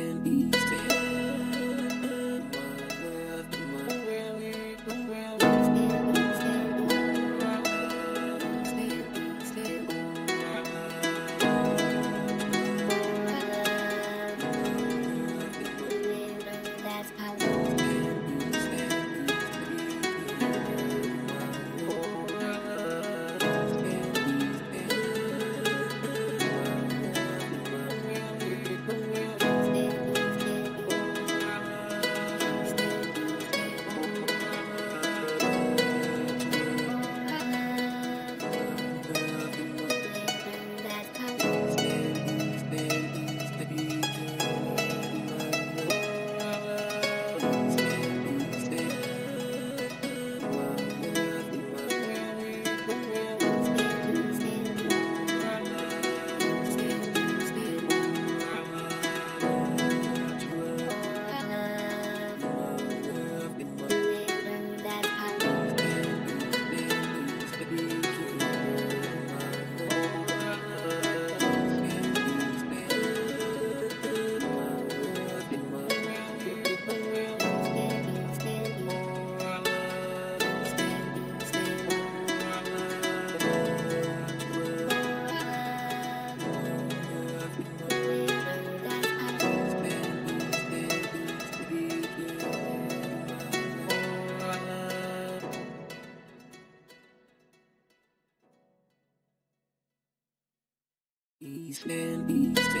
been, he's. Eastland, Eastland.